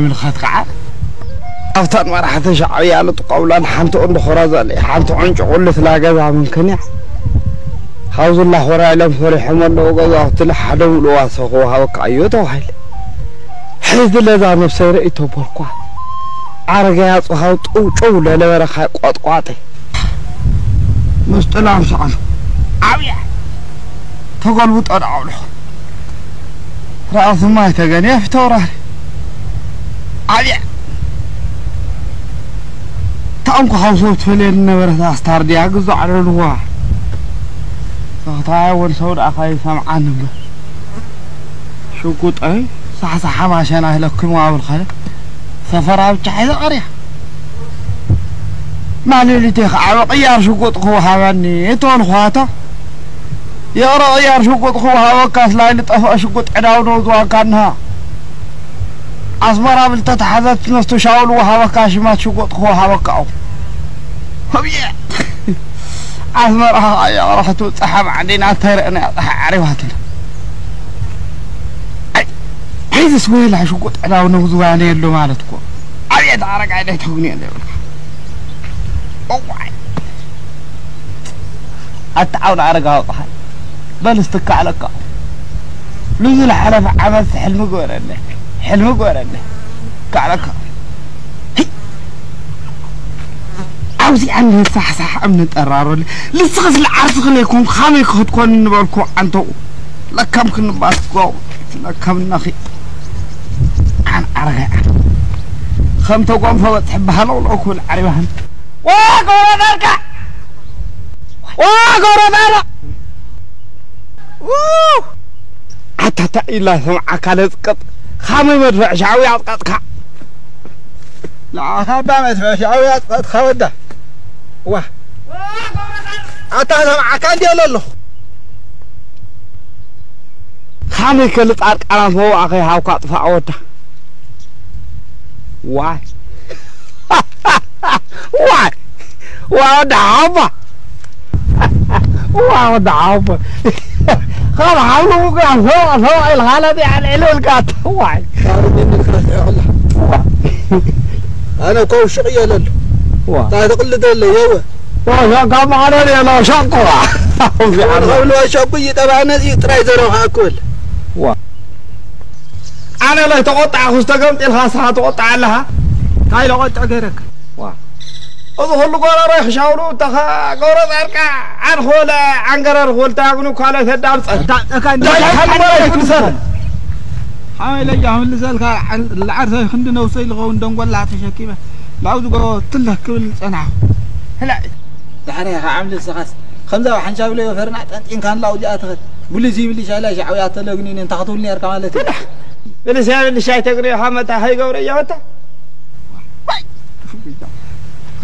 من خاطق عار أفتان ما راح تشعي على تقولا حانتو عند خرازة لي حانتو عنج قولة لاقاز عمان كنيع حاوز الله خورا علم فوري حمال لو قضا أفتل حلم لواسوه وهاوك عيوتو حيل حيز دي لذا نفسي رئيتو بوركوا عرقياس وهاو تقو جولة لورا خايا قوات قواتي. مستلام سعنو عوية تقول بطار عولو رأس ما يتقاني أفتو راري عبيا تأمكو حوصوت فلين نبرة أستار دي أقزو على الوا سغطايا ونسود أخاي سمعان نبرة شو قلت أي صح صح ما عشان أهلكم وعمل خالق سفر عبد حيث قرية ما لي تيخ عبق يار شو قلت خو حواني تون خواتا يقرأ يار شو قلت خو هاوكاس لا لطفأ شو قلت عداو نوزوا كانها أصبر عمل تتحدث نستو شاول وهاوكاش ما شو قلت خو هاوكاو هبيا أصبر ها يا رحت تحب عندنا ترى عرفتنا هذا سويل شو قلت عداو نوزوا يعني اللي مالتكم أبي أتعرق عليه تغني اللي أوعي. أتعاون عرقها وطحن بل حلم قورنه كعلك عاوزي عني صح صح امن تقرارو لسخس العرس خليكم خامي كتكون نبالكو عنتو لكم كن باسكو لكم نخي. عن ارغع خم تقوم فوق تحبها لو لو كل قورا دارك وا قورا دارك حتى إلا سمعك لزقط خامي مدفع شعوي عطقتك لا هذا مدفع شعوي عطقتك وده. واه. أنت سمعك عندي ولا له خامي كل طارق أنا فوق أخي هاوك أطفأ وده واي. واي. واي ده عبا واو ده عبا خلاص حاولوا وقع فوق فوق الغالة دي على العلو القات واي. أنا كو شقيه لل تا تقل دل يوا واه قام على لو شقوا في عرض. شقي طبعا نزي تراي زرو هاكل أنا لا تقطع خستقمت الخاصة تقطع لها. هاي لو قطع غيرك لقول رايح شاورو تخا قورة ذلك عن خول عن قرار خول تاغنو كالا تدام كان لا حامل زال العرس خند نوصي لغون دون ولا تشكيمه لعود قو تله كل صنعة. هلا. دحري عامل سخاس خمسة وحن شاف لي فرنا إن كان لاو جاء تخد بولي زي بولي شالا شعويات لغنين انت خطولني أركام مالتي بلي سيان اللي شاي تقري حمد هاي قورة يا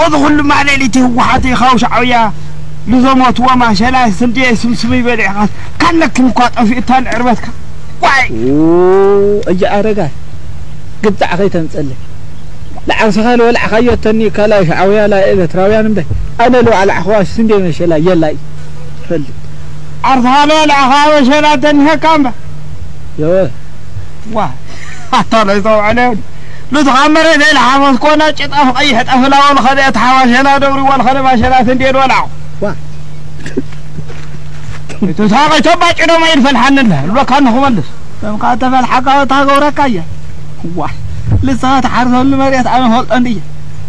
يا ولا وا هذا اللي قال سقاطه والوثين حيلين ما يتن يختول انت ادخل مع ليلتي وحاتي خوش عويا لزموت وما شلا سندي سمسمي بدع كان لك مقاطع في تان عربتك. واي. أجا أرجع. قبت عخيت نسأله لا خال ولا خيو تني كلا شعويا لا إذا تراويا نمده أنا لو على أخواش سندي من شلا يلا. فل عرضها له العخاوة شلا تنهي كامبا. يا واي. حتى لا يضوع عليهم. لتغمر إذا الحافظ كونا جطاف قيحة أفلا والخدئة حواشنا دوري والخدئ ما شلا تندين ولا. وا تتاقي تبا جنو ما ينفل حنن له. الوكان هو ملس. مقاتف الحقا وتاقورا كايا واي لسه تحرث المريت أنا هول أندية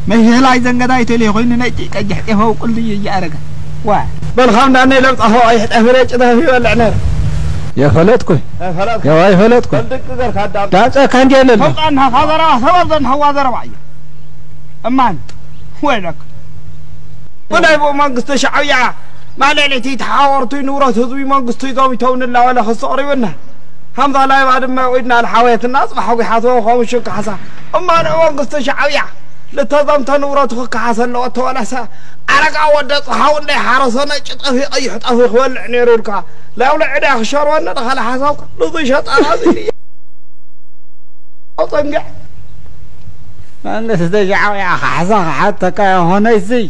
ما هي لا يزنقدا يتلي خوين نجي كجح يفو كل دي يارجع واي بالخام داني لم تهو قيحة أفلا جطاف في ولا يا خلتكم فلات يا واي خلتكم بلدك غير خدام. لا كان دي لله فوق أنها خضرا سبب ذن هو ذرا وعي أمان وينك؟ ولا يبغى منقصة شعوية ما ليلتي تحاورتي نورة تضوي منقصتي ضوي تون الله ولا خص قريبنا همذا لا بعد ما وإدنا الحويت الناس بحوي حاتوا خمس شك حسا أما أنا وقست شعوية لتضم تنورة كحسا لو ولا سا أرجع ودت حاول لي حرسنا في أي حط في خول نيروركا لا ولا عدا خشار وأنا دخل حساك لضي شط أراضي أطنقع أنا استجعوا يا حزا حتى كا هنا زي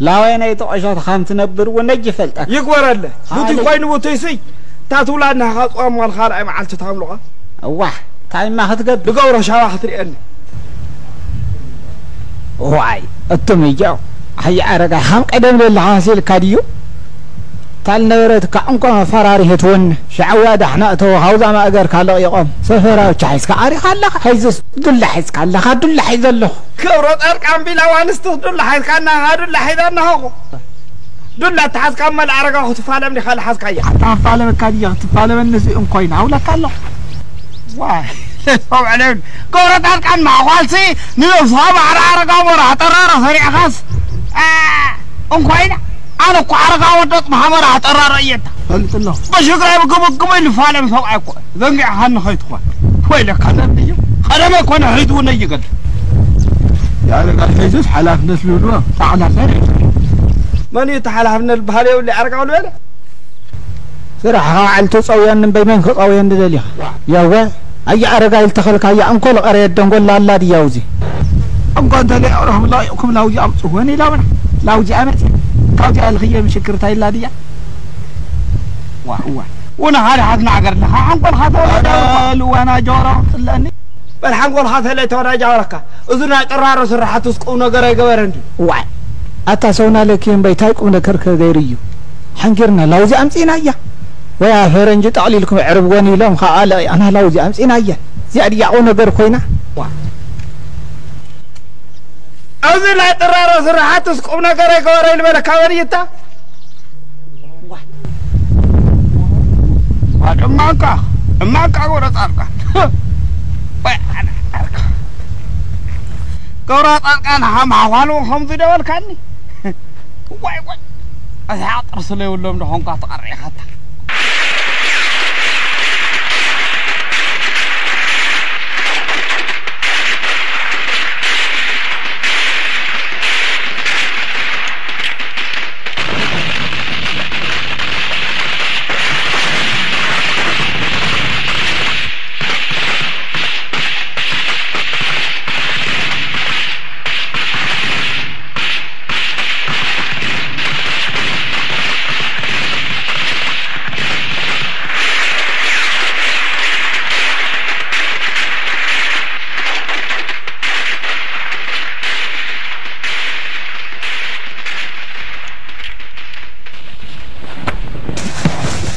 لا وين يتوشط خام تنبر ونجي فلتك يقور له بوتي علي. خوين بوتي تاتولادنا خاطوا مال خالع معلت تاملوها واه تايم ما هتقد لقورة شاوة حتريقني واي. التميجاو هيا أرجع. هم قدم للحاصل كاديو تعال نبرت كأنكم فراري هتون. شعوا دحنا تو هوزا ما أجر كلا يقوم. سفرة شايس كأري خلا هيزس دل حيس كلا خدل حيز له كبرت أرقام بلا وانستو. دول حيث كان هادو اللي حيث أنا هو دول تحس كمل أرقا خطفالم لي خال حس كايا. تفعل كاديو تفعل من هم عليهم كبرت أرقام مع خالسي نيو صاب على أرقا مرة ترارة سريع خاص. آه أم كوينة؟ أنا كو أرقا ودت محمد ترارة إيتا قلت له بشكرا بكم بكم اللي فعلا فوق أكو. ذنقع هن خيط كوان ويلك أنا بيو أنا ما كون حيد ونجي قد. يا رجال هيزس حلاف نسلو تعال خير من يتحالها من البهالي واللي أرقا ولا صراحة عالتو صويان بيمن خطويان دليا يا وا أي أرجع التخلك أي أنكل أريد دنقول لا لا دياوزي أنكل تلي أرحم الله يكم لاوجي أم صواني لاونا لاوجي أمت كاوجي الخية مشكر تاي لا ديا واه وأنا هذا حد نعقر لها حنقول هذا قال وأنا جورا لأني. بل حنقول هذا اللي تونا جاورك اذنا قرار سرحة تسقو نقر يقبر انجو واي أتا سونا لكين بيتاي قم نكرك غيريو. حنجرنا لوزي أمسينا يا ويا فرنج تعليلكم عرب وني لهم خال أنا لوزي أمسينا يا زياد يعو نقر خوينا اذنا قرار سرحة تسقو نقر يقبر الملك وريتا واد امانكا امانكا ورا صاركا قرا طلقان هم حوالو هم دول كاني واي واي أذا عطر سلي ولهم دهون قاط قري حتى والله على هذا والله فطر قاعد هون فطر قاعد هون لا ولا لا أتانا اسمج واي الكار كان هاور شعايا حفير قد نمتي واي أتانا العرسي أنا والله الأخ أتشلت أتاخل على البيبي واحد حمجة طويلة عم تلمي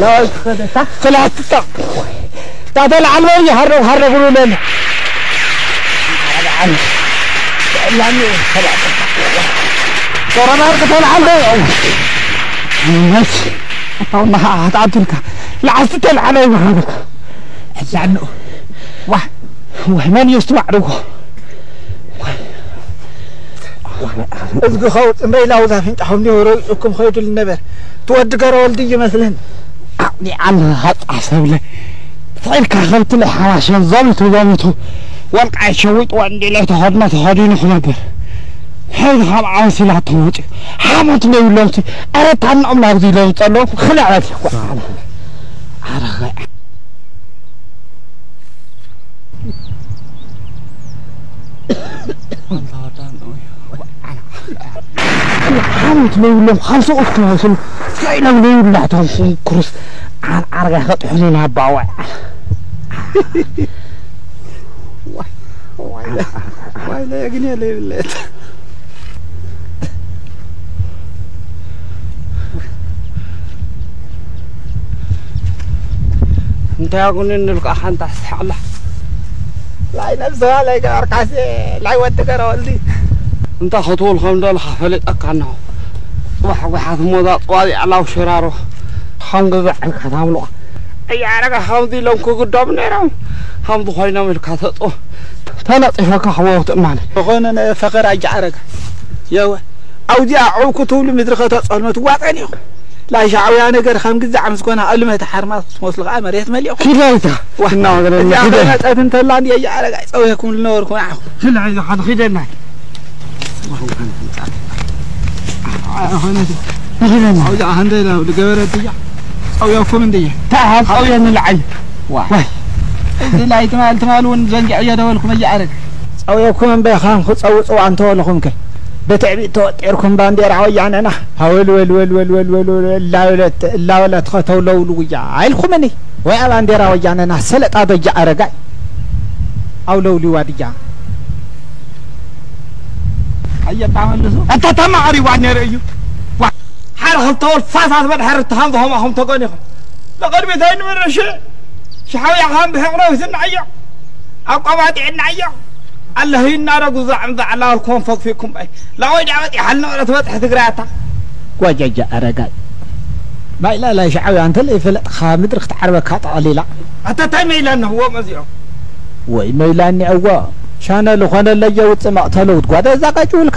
أجعل لا خلاص تطق تعال العلوية هرب هرب لنا لأنه خلاص ترى ما أركت العلوية ماشي والله هتعطلك لا عصيت العلوية هذاك عنه واحد وحمان يستمع روحه أذكر خوت ما يلاو ذا فين تحمني ورويكم خوت النبر. تود قرا ولدي مثلا. طيب كخلت لي حواشي ظلت وظلت والقع شويت وعندي لا تهدنا تهدين خنبر هاي خل عاوسي لا تموت حامت لي ولوتي أردت عن أم لابدي لو تلو خلعت عرغ حامت لي ولو خلص أختي وصل. فعلا لي ولا تنصي كرس عرقه خطحنين هباوع ويلا ويلا يا قنيه لي وليت أنت يا قنين القاح أنت الله. لا ينزل لا يقرا لا يودك والدي. أنت خطول خمدة الحفلة اقعنه صبح وحاث موضع طوالي على وشراره. hanga an kadam lo ayaraga hamdi lon kugu dobnero hamdu hoyna mil katato tala tishaka hawat man qona faqar ajaraga yawa awdi a'u kutul midrqa tsalmat waqani لا شعوي أنا قر خم جزء عم سكونها قبل ما تحرم موصل قاع مريت مليح كلايتا وحنا ولا كلايتا تأذن تلان يا جعل قاعد يكون النور يكون عم كلايتا حد خدنا هنا هنا هنا هنا هنا هنا هنا هنا هنا هنا او يوفو من دي تعال او ينلعي واي ላይ ትማል ትማሉን ዘንጊ እየደወልኩም እያአረግ ፀውየኩም እምበይኻን ክፀውፅዋ እንተወለኹም ከ ብትዕቢእ ተወጢርኩም ባንዴራ ወያነና ሃወልወልወልወልወልወልእላወለት ከተውለውሉ ውያ አይልኩምኒ ወይ ኣብ ባንዴራ ወያነና ሰለጣ ደያ ኣረጋይ ኣውለውልዋ ድያ ኣየጣመልሱ እንተተማዕሪዋ ነርኢ እዩ حال هم طول فاسات من حر تهم ضهم هم تقونهم لقد بثين من رشة شحاوي عام بحقنا وثن عيا أو قواد عنا عيا الله النار جزء عن ذا على الكون فوق فيكم أي لا وين عاد يحلنا ولا تبت قوي جا أرجع ما لا لا شعوي أنت اللي في خامد رخت عربة قطع لي لا أنت لأن هو مزيع وي ميلاني شان لو خان اللي يوت سمعت لوت قادر زاقا جولك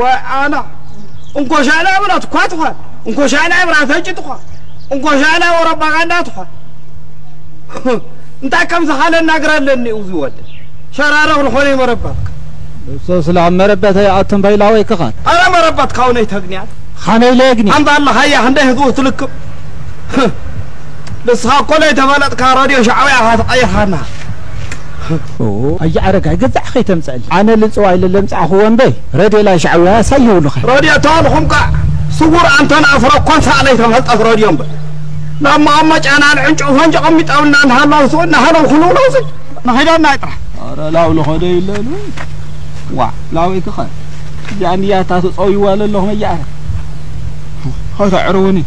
ወኣና እንኮ ሻዕና ብላት እኳ ትኳን እንኮ ሻዕና ብራት ህጭ ትኳን እንኮ ሻዕና ወረባጋንዳ ትኳን እንታይ ከም ዝኻለ እናግረለኒ እዩ ዝወድ ሸራረኽ ዝኾነ መረበትካ ስለ መረበተ ኣቶም በይላ ወይ ክኻል ኣነ መረበትካ ውነይ ተግንያት ከመይ ለግኒ ሓንታ ኣለኻ እያ ክንደይ ህዝቡ ትልክብ ንስኻ እኮ ናይ ተፈለጥካ ረድዮ ሻዕብያ ካ ተቐይርካና ኣያዕረጋይ ገዛዕ ከይተምፅአሊ ኣነ ልፅዋ ኢለ ለምፃእኽዎ እምበይ ረድዮ ላይ ሻዕብያ ሳይውሉኸ ረድዮ ተባልኹም ካ ስውር ኣንተን ኣፍሮ እኳን ሳዕለይ ተፈልጠት ረድዮ እምበር ናብ መቐመጫና ንዕንጮ ፈንጮ ቀሚጠብና ንሃላውስ ናሃለው ክልውለውስ ንኸይደና ይጥራሕ ኧረ ላው ልኸደ ይለሉ ዋ ላወይ ክኸል እዚኣ እንድያታ ተፀውይዋ ለለኹም ኣያዕረግ ከተዕርውኒ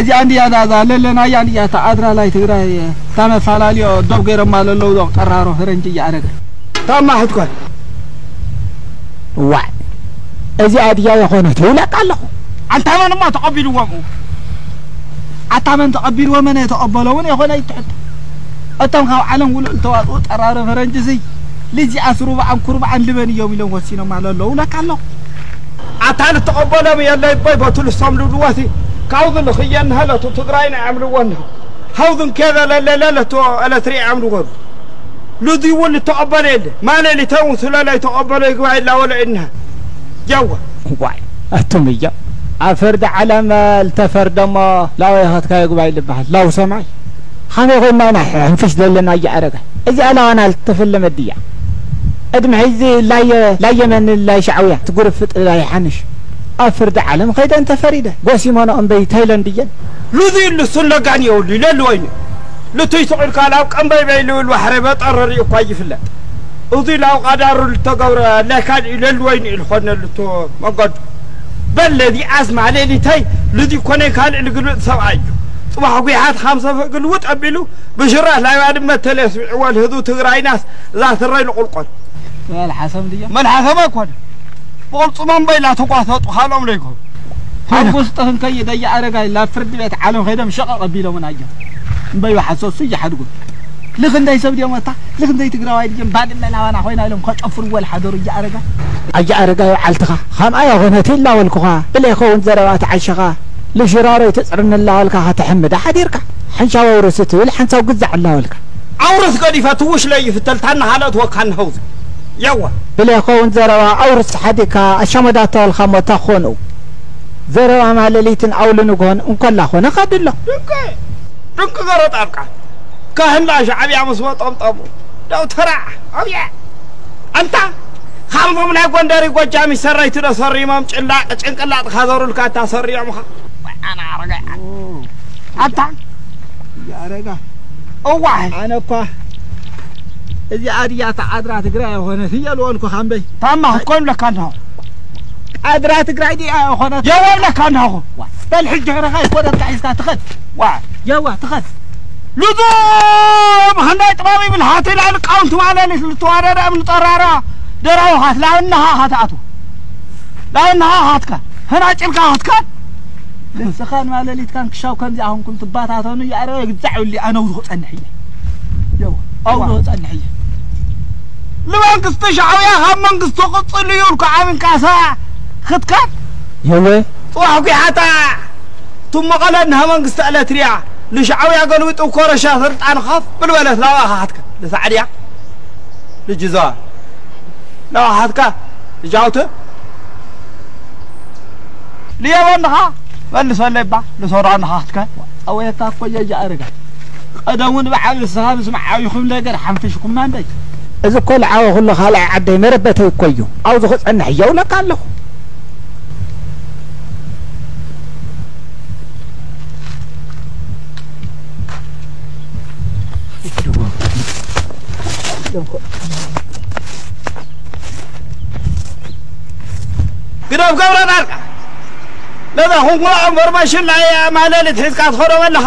እዚኣ እንድያታ ዛለለና እያ እንድያታ ኣድራ ላይ ትግራይ ተመፈላለዮ ዶብ ገይረማ ለለው ዞም ቀራሮ ፈረንጂ እያዕረገ ታማሕት ኮን ዋ እዚኣ ድያ የኾነ ትውለቅ ኣለኹ ኣንታመን እማ ተቐቢልዎም እዩ ኣታመን ተቐቢልዎ መነ የተቐበሎውን የኾነ ይትሕቶ እቶም ካብ ዓለም ውልእ ተዋፅኡ ጠራሮ ፈረንጂ ሲ ልዚ ኣስሩ በዓን ኩርባዓን ልበን እዮም ኢሎም ወሲኖም ኣለለዉ ለካ ኣለኹ ኣታ ልተቐበሎም የለይ ቦይ በቱልሶም ልብልወሲ ካብዚ ንኽየን ህለቱ ትግራይ ናይ ዓምልዎን ሃውዝን ከዘ ለለለለቶ ኤሌትሪ ዓምልወሩ ልዚ እውን ልተቐበለ የለ ማለሊተን ስለላይ ተቐበሎ ይግባ ኢላወለ ኢንሃ ያዋ ዋይ እቶም እዮም ኣብ ፍርዲ أفرد عالم قيد أنت فريدة. قاسم أنا أم بي تايلانديا. لذي اللي سنة قاني أولي للوين لتي سعر كالاوك أم بي بي لول وحربة قرر يقاي فلات أضي لاو قدار التقور لكان إلى الوين الخون لتو مقد. بل الذي أسمع لي لتي لذي كوني كان إلقلوت سوعي صباح وقيحات خمسة فقلوت أبلو بشرة لا يعد ما متلس والهدو تغرأي ناس لا ترين القلقل ما الحسم دي ما الحسم أكون. فلصمان بيلا تقاثت حالهم ليكو. حقوستهن كي دي عرقا لا فرد بيت عالم خيدم شقا قبيلة من أجل بيو حسوس سي حدقو لكن داي سبدي متا لكن داي تقرأ وايد جنب بعد ما لا انا خوينا لهم كفر ولا حضر يا ارغا اجا ارغا علتها خام آيا غنت لا والكها بلا يكون زروات عشقا لشراري تسرن الله والكها تحمد حديرك حنشا ورثت ولا حنسا الله والك عورث قديفة توش لي فتلتنا حالات وكان هوزي ፍተልታና ሃለት ወካን ህውዝ የዋ ብለይኸውን ዘረባ ኣውርስ ሓዲካ ኣሸመዳ ተበልካ ሞታ ክኾኑ ዘረባ ማለሊትን ኣውልን ክኾን እንኮላ ኮነ ካድሎ ድንቂ ድንቂ ገረ ጣብቃ كهلا شعبي عمس طم طم دو ترى أويا أنت خامكم لا غندري ጎጃም ሰራይት ዶ ሰሪ ማም ጭላቅ ጭንቅላጥ ካዘሩልካ ታሰሪ ያምኻ ኣና አረጋ አንተ እያረጋ እዋይ ኣነ እኳ እዚ ኣድያ ተዓድራ ትግራይ የኾነት እየልወልኩ ካንበይ ታማ ኮን ለካ ነው ዓድራ ትግራይ ዲኣ የኾነት የወር ለካ ነው በል ሕጂ ረኻ ይኮነት ሒዝካ ትኸድ ዋ የዋ ትኸድ ልዙም ህንዳይ ጥበብ ይብል ሃተ ላል ቃውንት ማለት ልትዋረደ ምን ጠራራ ደራው ሃት ላውናሃ ሃትኣቱ ላውናሃ ሃትካ ህና ጭልካ ሃትካ ልንስኻን ማለሊትካን ክሻው ከምዚ ኣኹንኩም ትባታተኑ እያረ ግዛዕብሊ ኣነ ውዝኹ ፀንሕ እየ የዋ ኣውዝኹ ፀንሕ እየ ንመንግስቲ ሻዕብያ ካብ መንግስቲ ቅፅል እዩ ልኩ ዓብን ካሳ ክትካን የወ ፅዋሕ ጉሓታ ቱም መቐለ ንሃ መንግስቲ ኤሌትሪያ ንሻዕብያ ገልቢጡ ኮረሻ ስልጣን ከፍ ብልበለት ናባኻ ሃትካ ንሳዕድያ ልጅዘዋ ናባ ሃትካ ልጃውት ልየበንኻ መልሰለ ይባ ልሰራንኻ ሃትካ ፀወየካ እኮ እየ እያኣረጋ ቀደሙን በዓል ንስኻ ምስ መዓብይኹም ነገር ሓንፍሽኩማ እንበይ እዚ እኮ ልዓወ ኩሉ ካልኣይ ዓደይ መረበተይ እኮ እዩ ኣብዝኹ ፀንሕ እየውለካ ኣለኹ ግደብ ገብረ ዳርቃ ነዛ ኩንኩሎ ኢንፎርሜሽን ላይ ማለሊት ሒዝካ ትኸዶ ኣለኻ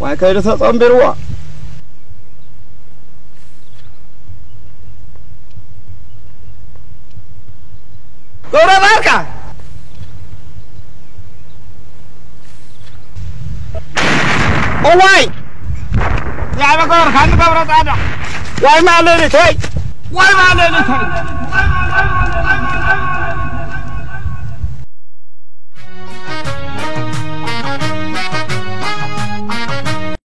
waa kayda tsanbirwa Gora barka! Owai! Ya ba gora kan gora mà lên đi lele tai. mà lên đi tai.